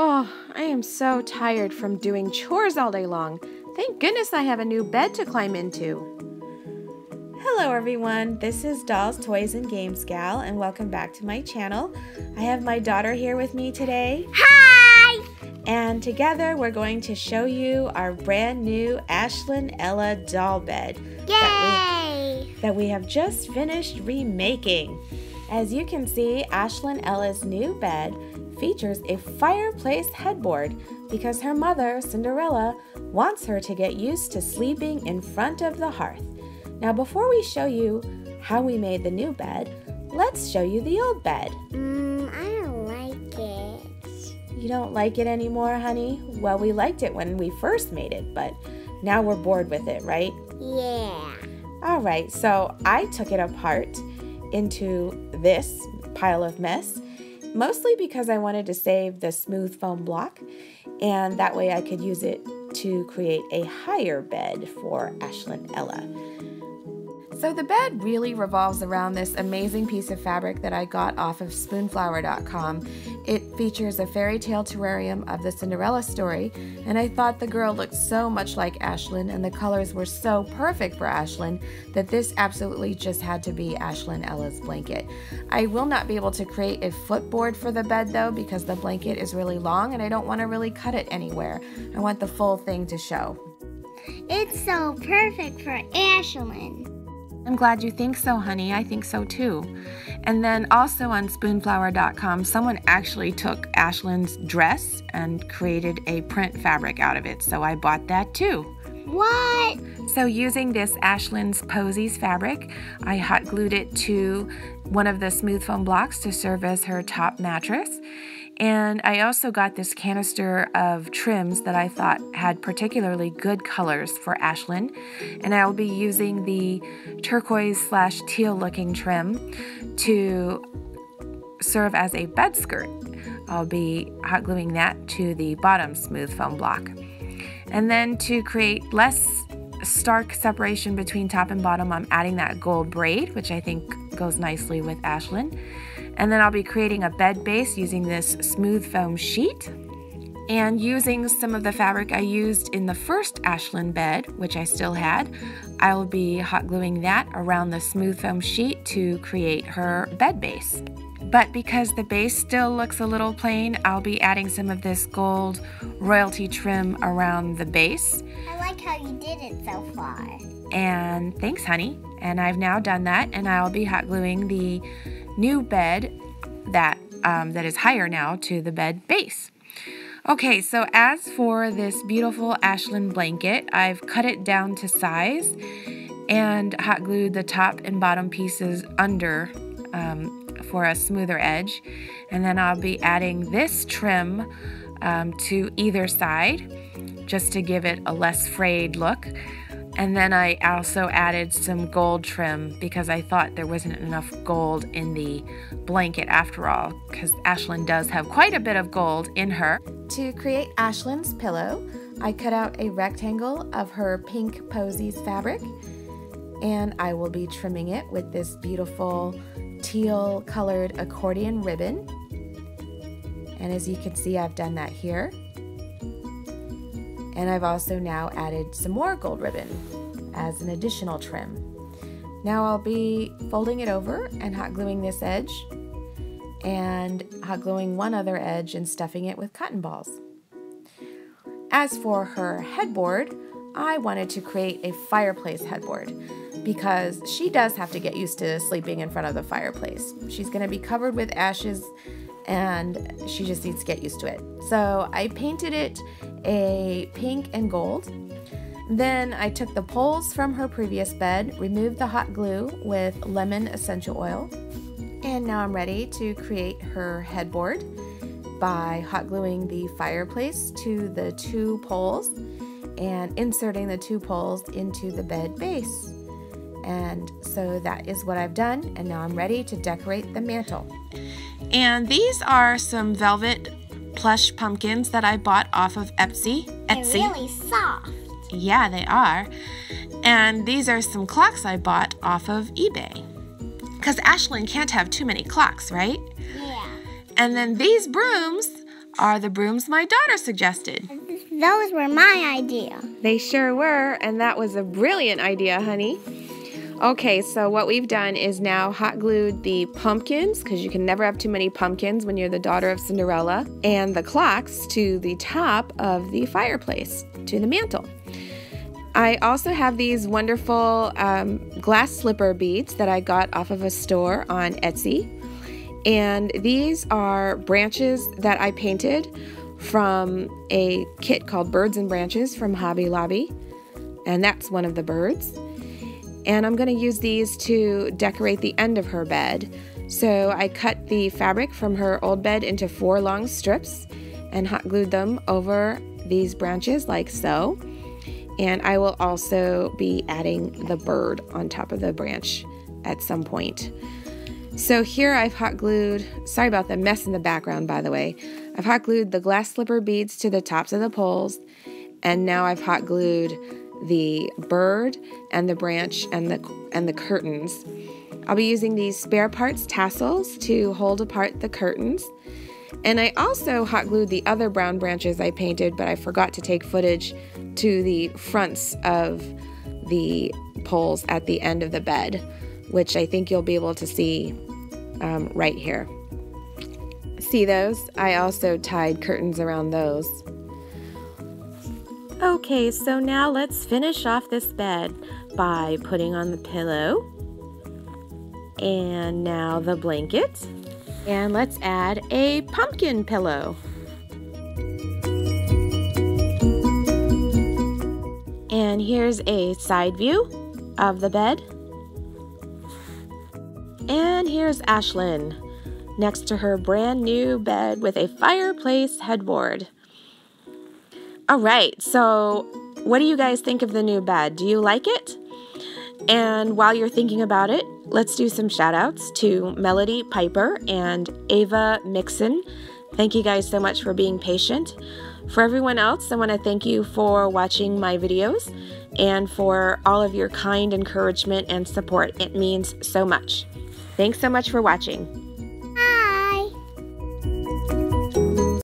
Oh, I am so tired from doing chores all day long. Thank goodness I have a new bed to climb into. Hello everyone, this is Dolls, Toys, and Games Gal, and welcome back to my channel. I have my daughter here with me today. Hi! And together we're going to show you our brand new Ashlynn Ella doll bed. Yay! That we, that we have just finished remaking. As you can see, Ashlynn Ella's new bed features a fireplace headboard because her mother, Cinderella, wants her to get used to sleeping in front of the hearth. Now, before we show you how we made the new bed, let's show you the old bed. Mm, I don't like it. You don't like it anymore, honey? Well, we liked it when we first made it, but now we're bored with it, right? Yeah. All right, so I took it apart into this pile of mess mostly because I wanted to save the smooth foam block and that way I could use it to create a higher bed for Ashlynn Ella. So the bed really revolves around this amazing piece of fabric that I got off of spoonflower.com. It features a fairy tale terrarium of the Cinderella story, and I thought the girl looked so much like Ashlynn and the colors were so perfect for Ashlynn that this absolutely just had to be Ashlynn Ella's blanket. I will not be able to create a footboard for the bed though because the blanket is really long and I don't want to really cut it anywhere. I want the full thing to show. It's so perfect for Ashlynn. I'm glad you think so, honey. I think so too. And then also on spoonflower.com, someone actually took Ashlynn's dress and created a print fabric out of it. So I bought that too. What? So using this Ashlynn's Posies fabric, I hot glued it to one of the smooth foam blocks to serve as her top mattress. And I also got this canister of trims that I thought had particularly good colors for Ashlynn. And I'll be using the turquoise slash teal looking trim to serve as a bed skirt. I'll be hot gluing that to the bottom smooth foam block. And then to create less stark separation between top and bottom, I'm adding that gold braid, which I think goes nicely with Ashlynn. And then I'll be creating a bed base using this smooth foam sheet and using some of the fabric I used in the first Ashlynn bed, which I still had, I will be hot gluing that around the smooth foam sheet to create her bed base. But because the base still looks a little plain, I'll be adding some of this gold royalty trim around the base. I like how you did it so far. And thanks, honey. And I've now done that, and I'll be hot gluing the new bed that, um, that is higher now to the bed base. Okay, so as for this beautiful Ashlynn blanket, I've cut it down to size and hot glued the top and bottom pieces under um, for a smoother edge. And then I'll be adding this trim um, to either side just to give it a less frayed look. And then I also added some gold trim because I thought there wasn't enough gold in the blanket after all, because Ashlynn does have quite a bit of gold in her. To create Ashlynn's pillow, I cut out a rectangle of her pink posies fabric and I will be trimming it with this beautiful teal colored accordion ribbon. And as you can see, I've done that here. And I've also now added some more gold ribbon as an additional trim. Now I'll be folding it over and hot gluing this edge and hot gluing one other edge and stuffing it with cotton balls. As for her headboard, I wanted to create a fireplace headboard because she does have to get used to sleeping in front of the fireplace. She's going to be covered with ashes and she just needs to get used to it. So I painted it a pink and gold. Then I took the poles from her previous bed, removed the hot glue with lemon essential oil, and now I'm ready to create her headboard by hot gluing the fireplace to the two poles and inserting the two poles into the bed base. And so that is what I've done, and now I'm ready to decorate the mantle. And these are some velvet plush pumpkins that I bought off of Etsy. Etsy. They're really soft. Yeah, they are. And these are some clocks I bought off of eBay. Because Ashlynn can't have too many clocks, right? Yeah. And then these brooms are the brooms my daughter suggested. Those were my idea. They sure were, and that was a brilliant idea, honey. Okay, so what we've done is now hot glued the pumpkins, because you can never have too many pumpkins when you're the daughter of Cinderella, and the clocks to the top of the fireplace, to the mantle. I also have these wonderful um, glass slipper beads that I got off of a store on Etsy. And these are branches that I painted from a kit called Birds and Branches from Hobby Lobby. And that's one of the birds. And I'm going to use these to decorate the end of her bed. So I cut the fabric from her old bed into four long strips and hot glued them over these branches like so. And I will also be adding the bird on top of the branch at some point. So here I've hot glued, sorry about the mess in the background by the way. I've hot glued the glass slipper beads to the tops of the poles and now I've hot glued the bird and the branch and the and the curtains. I'll be using these spare parts tassels to hold apart the curtains. And I also hot glued the other brown branches I painted, but I forgot to take footage to the fronts of the poles at the end of the bed, which I think you'll be able to see um, right here. See those? I also tied curtains around those. Okay, so now let's finish off this bed by putting on the pillow and now the blanket. And let's add a pumpkin pillow. And here's a side view of the bed. And here's Ashlynn next to her brand new bed with a fireplace headboard. All right, so what do you guys think of the new bed? Do you like it? And while you're thinking about it, let's do some shout outs to Melody Piper and Ava Mixon. Thank you guys so much for being patient. For everyone else, I want to thank you for watching my videos and for all of your kind encouragement and support. It means so much. Thanks so much for watching.